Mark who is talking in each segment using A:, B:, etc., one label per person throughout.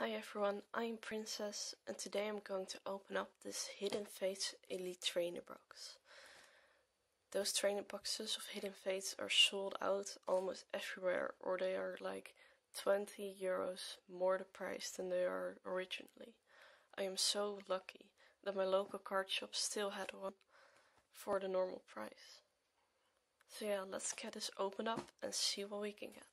A: Hi everyone, I'm Princess and today I'm going to open up this Hidden Fates Elite Trainer box. Those trainer boxes of Hidden Fates are sold out almost everywhere or they are like 20 euros more the price than they are originally. I am so lucky that my local card shop still had one for the normal price. So yeah, let's get this opened up and see what we can get.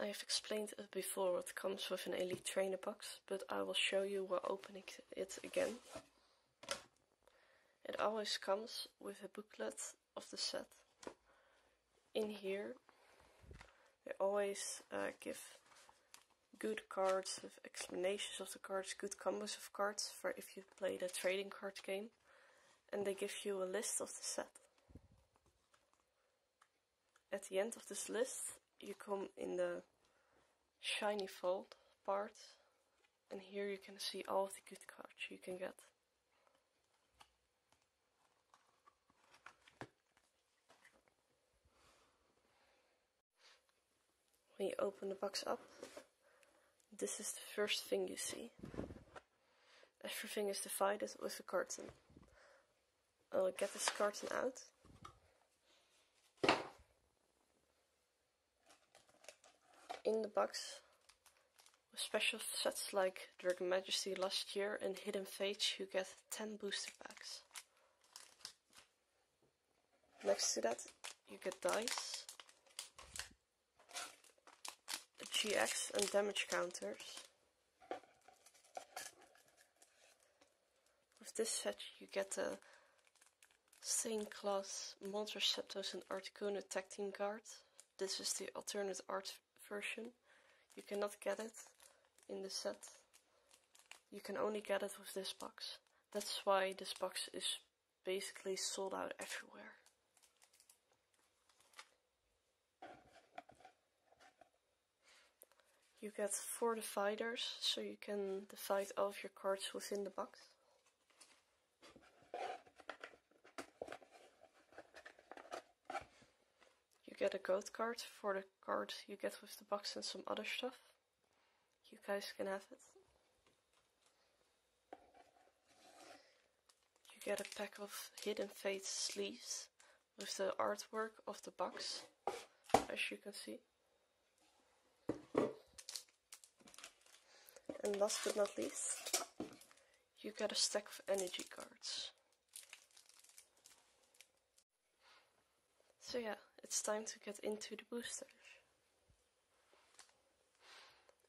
A: I have explained it before what comes with an Elite Trainer box, but I will show you while opening it again. It always comes with a booklet of the set. In here, they always uh, give good cards with explanations of the cards, good combos of cards for if you play the trading card game, and they give you a list of the set. At the end of this list, you come in the Shiny Vault part and here you can see all of the good cards you can get. When you open the box up, this is the first thing you see. Everything is divided with a carton. I'll get this carton out. In the box with special sets like Dragon Majesty last year and Hidden Fates you get 10 booster packs. Next to that you get dice, GX and damage counters. With this set you get a Stained Class, Moltres Zapdos and Articuno tag team card. This is the alternate art version. You cannot get it in the set. You can only get it with this box. That's why this box is basically sold out everywhere. You get four dividers, so you can divide all of your cards within the box. Get a goat card for the card you get with the box and some other stuff. You guys can have it. You get a pack of Hidden Fates sleeves with the artwork of the box, as you can see. And last but not least, you get a stack of energy cards. So yeah, it's time to get into the boosters.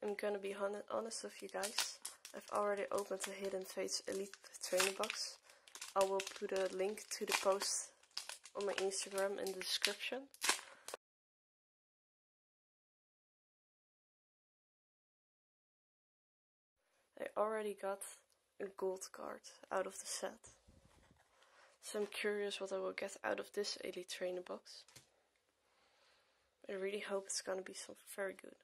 A: I'm gonna be honest with you guys. I've already opened the Hidden Fates Elite Trainer box. I will put a link to the post on my Instagram in the description. I already got a gold card out of the set. So I'm curious what I will get out of this Elite Trainer box. I really hope it's gonna be something very good.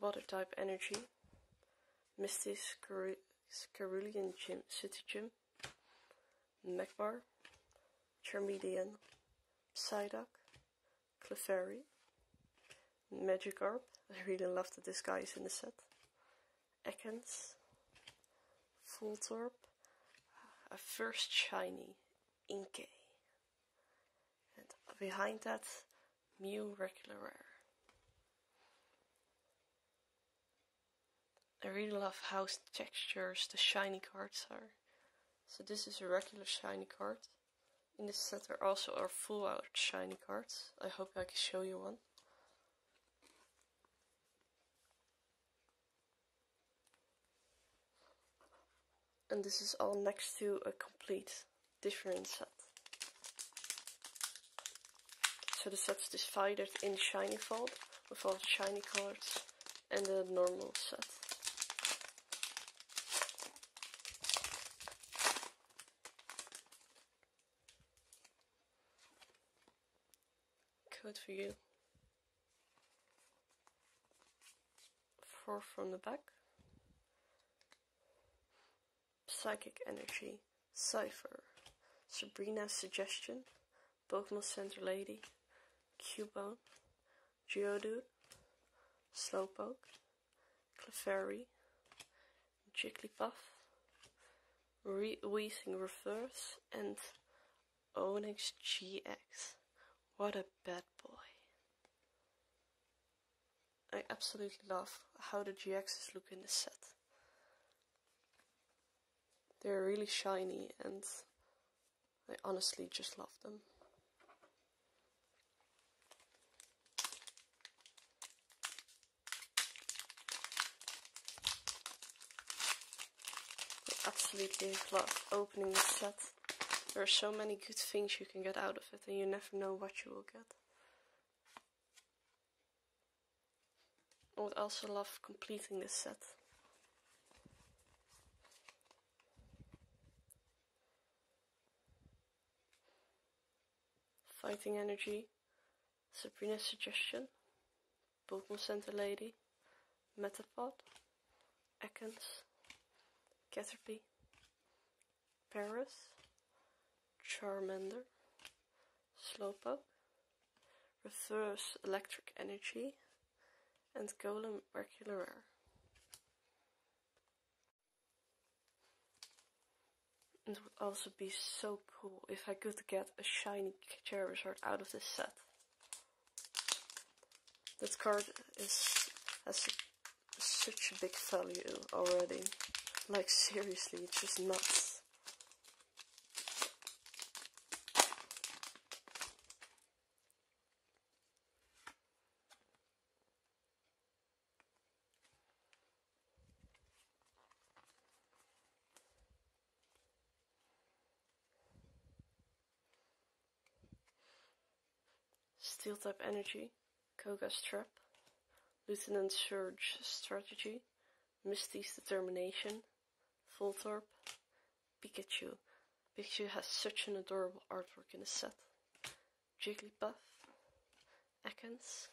A: Water type energy, Misty Cerulean Gym, City Gym, Magmar, Charmeleon, Psyduck, Clefairy, Magikarp. I really love the disguise in the set. Ekans, Voltorb, a first shiny Inkay. And behind that, Mew regular rare. I really love how textures the shiny cards are. So this is a regular shiny card. In this set there also are full out shiny cards. I hope I can show you one. And this is all next to a complete different set. So the set's divided in Shiny Vault with all the shiny cards and the normal set. Code for you. core from the back. Psychic Energy, Cypher, Sabrina's Suggestion, Pokemon Center Lady, Cubone, Geodude, Slowpoke, Clefairy, Jigglypuff, Re Weezing Reverse, and Onix GX. What a bad boy. I absolutely love how the GXs look in this set. They're really shiny and I honestly just love them. I absolutely love opening this set. There are so many good things you can get out of it and you never know what you will get. I would also love completing this set. Fighting Energy, Sabrina's Suggestion, Pokemon Center Lady, Metapod, Ekans, Caterpie, Paras, Charmander, Slowpoke, Reverse Electric Energy, and Golem Regular It would also be so cool if I could get a shiny Charizard out of this set. That card is has such a big value already. Like seriously, it's just nuts. Steel type energy, Koga's trap, Lieutenant Surge strategy, Misty's determination, Voltorb, Pikachu. Pikachu has such an adorable artwork in the set. Jigglypuff, Ekans,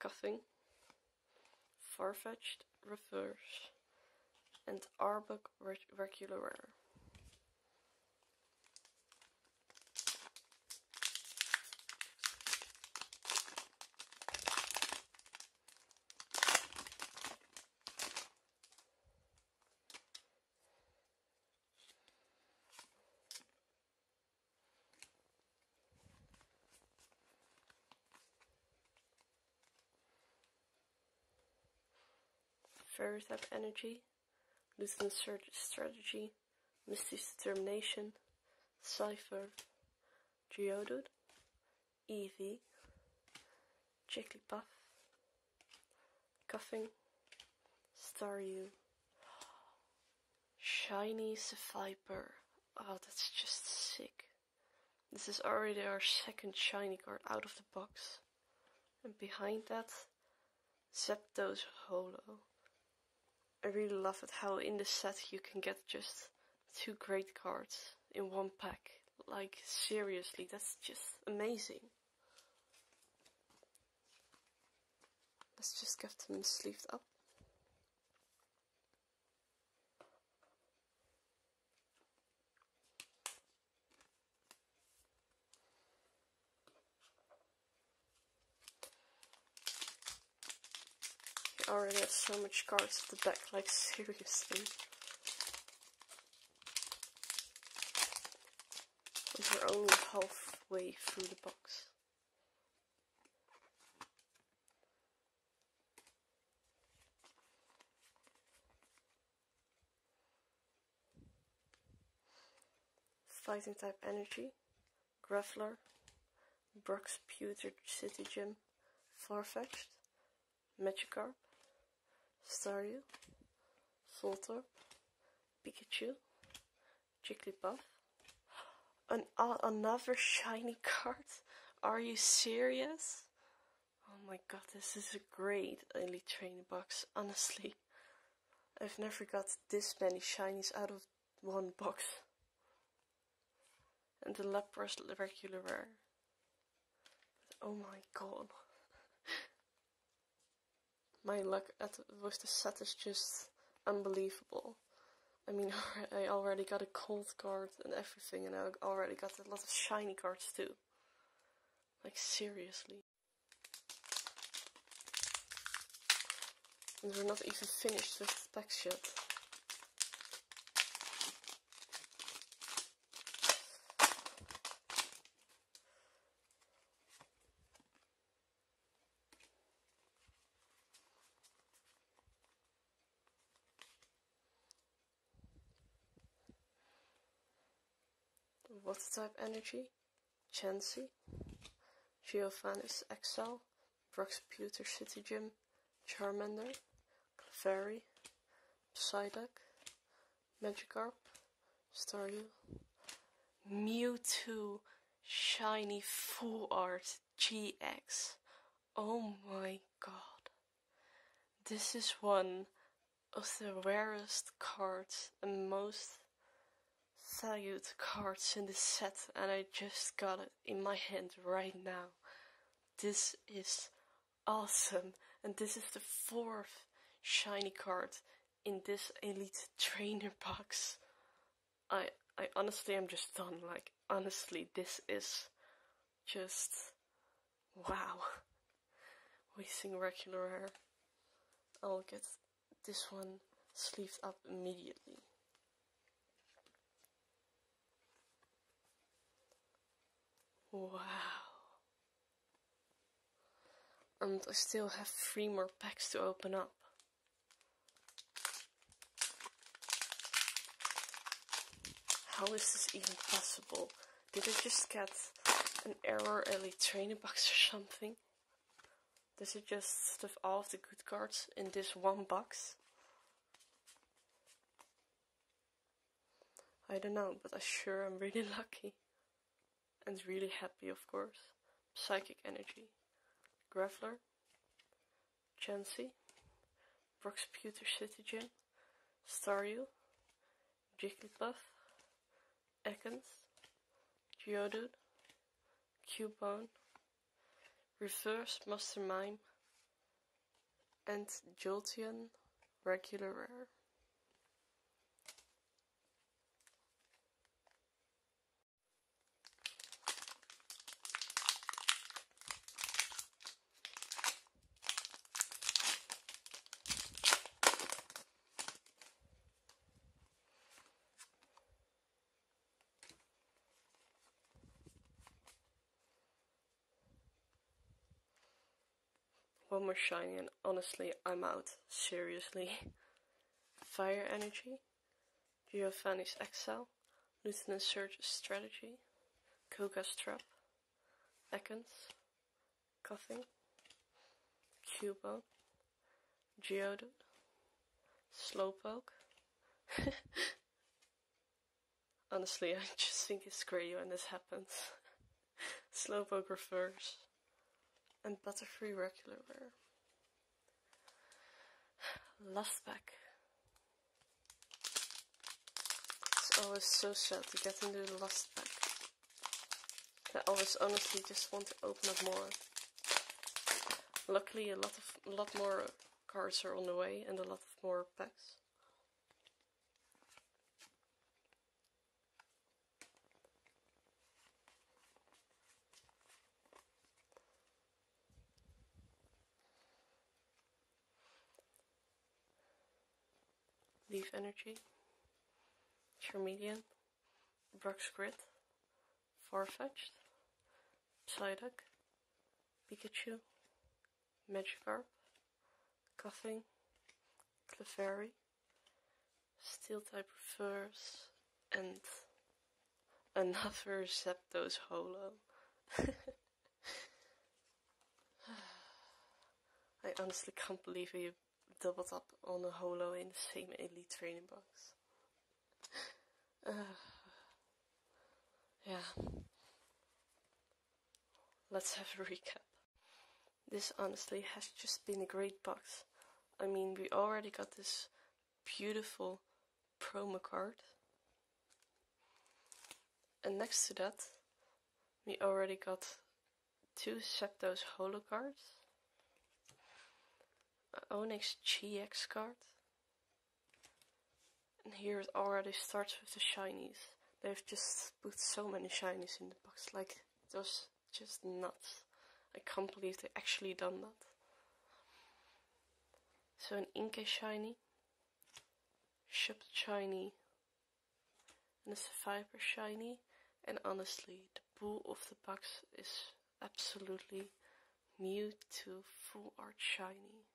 A: Koffing, Farfetch'd, Reverse, and Arbok regular Fairy type energy, Surge strategy, Misty's determination, Cypher, Geodude, Eevee, Jigglypuff, Koffing, Staryu, Shiny Viper. Oh, that's just sick. This is already our second shiny card out of the box. And behind that, Zapdos Holo. I really love it how in the set you can get just two great cards in one pack. Like, seriously, that's just amazing. Let's just get them sleeved up. Oh, already have so much cards at the back, like seriously. We're only halfway through the box. Fighting type energy, Graveler, Brock's Pewter City Gym, Farfetch'd, Magikarp, Staryu, Voltorb, Pikachu, Jigglypuff. An, uh, another shiny card? Are you serious? Oh my god, this is a great elite training box, honestly. I've never got this many shinies out of one box. And the Lapras regular rare. Oh my god. My luck at with the set is just unbelievable. I mean, I already got a gold card and everything, and I already got a lot of shiny cards too. Like, seriously. And we're not even finished with the packs yet. Water type energy, Chansey, Giovanni's Exile, Brock's Pewter City Gym, Charmander, Clefairy, Psyduck, Magikarp, Staryu, Mewtwo, Shiny Full Art GX. Oh my god. This is one of the rarest cards and most valued cards in this set and I just got it in my hand right now. This is awesome and this is the fourth shiny card in this elite trainer box. I I honestly am just done like honestly this is just wow. Wasting regular hair. I'll get this one sleeved up immediately. Wow. And I still have three more packs to open up. How is this even possible? Did I just get an error elite trainer box or something? Does it just stuff all of the good cards in this one box? I don't know, but I sure am really lucky and really happy, of course. Psychic Energy, Graveler, Chansey, Brock's Pewter City Gym, Staryu, Jigglypuff, Ekans, Geodude, Cubone, Reverse Mr. Mime, and Jolteon. Regular Rare. One more shiny and honestly I'm out. Seriously. Fire Energy, Giovanni's Exile, Lieutenant Surge Strategy, Koga's Trap, Ekans, Koffing, Cubone, Geodude, Slowpoke. Honestly, I just think it's great when this happens. Slowpoke reverse and butterfree regular rare. Last pack. It's always so sad to get into the last pack. I always honestly just want to open up more. Luckily a lot of a lot more cards are on the way and a lot of more packs. Leaf Energy, Charmeleon, Brock's Grit, Farfetch'd, Psyduck, Pikachu, Magikarp, Koffing, Clefairy, Steel type reverse, and another Zapdos Holo. I honestly can't believe you doubled up on a holo in the same elite training box. Uh, yeah. Let's have a recap. This honestly has just been a great box. I mean, we already got this beautiful promo card. And next to that, we already got two Zapdos holo cards Onix GX card. And here it already starts with the shinies. They've just put so many shinies in the box, like was just nuts. I can't believe they actually done that. So an Inkay shiny, Shuppet shiny, and a Survivor shiny, and honestly, the bull of the box is absolutely Mewtwo full art shiny.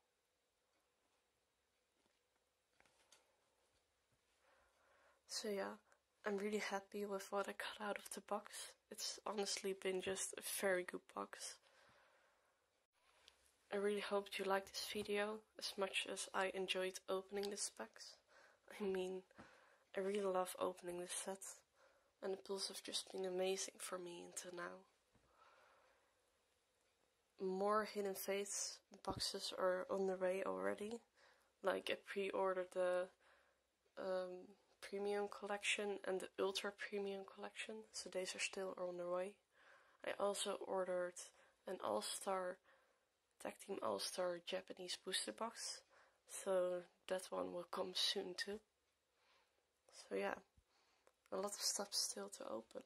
A: So yeah, I'm really happy with what I got out of the box. It's honestly been just a very good box. I really hope you liked this video as much as I enjoyed opening this box. I mean, I really love opening this set and the pulls have just been amazing for me until now. More Hidden Fates boxes are on the way already. Like I pre-ordered the um, premium collection and the ultra premium collection, so these are still on their way. I also ordered an all-star Tag Team All-Star Japanese booster box, so that one will come soon too. So yeah, a lot of stuff still to open.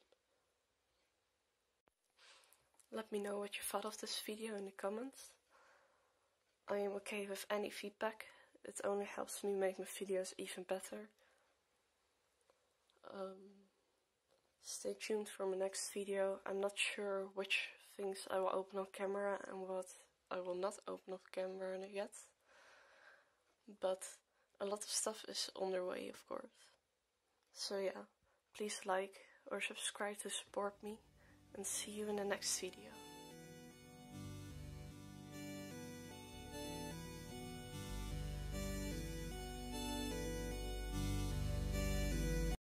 A: Let me know what you thought of this video in the comments. I am okay with any feedback, it only helps me make my videos even better. Um, stay tuned for my next video. I'm not sure which things I will open on camera and what I will not open on camera yet. But a lot of stuff is on their way, of course. So yeah, please like or subscribe to support me and see you in the next video.